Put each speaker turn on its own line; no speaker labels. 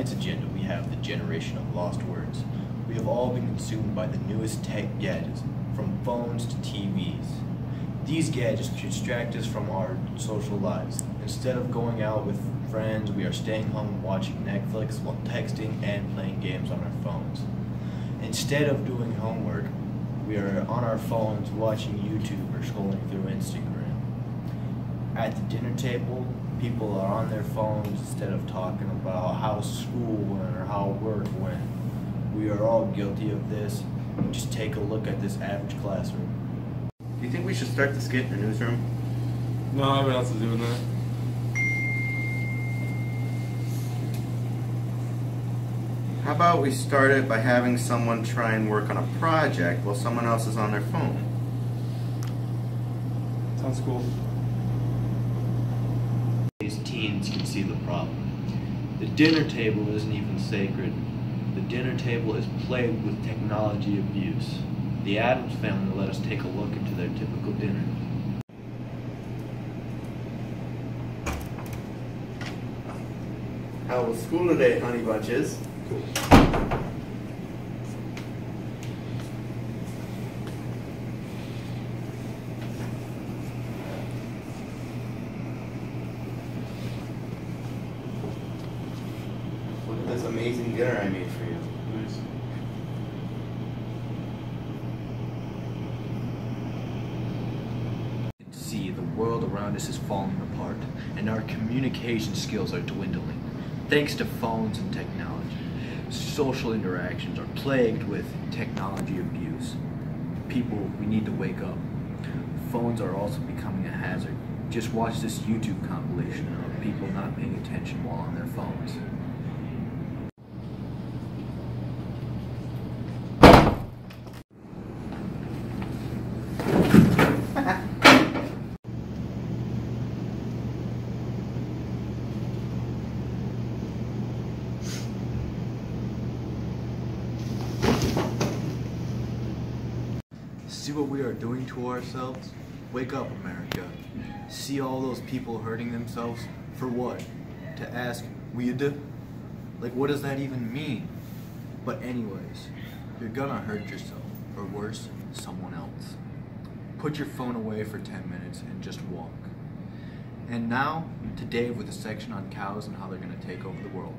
tonight's agenda, we have the generation of lost words. We have all been consumed by the newest tech gadgets, from phones to TVs. These gadgets distract us from our social lives. Instead of going out with friends, we are staying home watching Netflix while texting and playing games on our phones. Instead of doing homework, we are on our phones watching YouTube or scrolling through Instagram. At the dinner table, people are on their phones instead of talking about how school went or how work went. We are all guilty of this. Just take a look at this average classroom.
Do you think we should start the skit in the newsroom?
No, I have what else is doing that.
How about we start it by having someone try and work on a project while someone else is on their phone?
Sounds cool.
See the problem. The dinner table isn't even sacred. The dinner table is plagued with technology abuse. The Adams family let us take a look into their typical dinner.
How was school today, honey bunches? Look this amazing dinner I made for you.
Nice.
see the world around us is falling apart and our communication skills are dwindling thanks to phones and technology. Social interactions are plagued with technology abuse. People, we need to wake up. Phones are also becoming a hazard. Just watch this YouTube compilation of people not paying attention while on their phones. See what we are doing to ourselves? Wake up, America. See all those people hurting themselves? For what? To ask, weird? Like, what does that even mean? But, anyways, you're gonna hurt yourself, or worse, someone else. Put your phone away for 10 minutes and just walk. And now, to Dave with a section on cows and how they're gonna take over the world.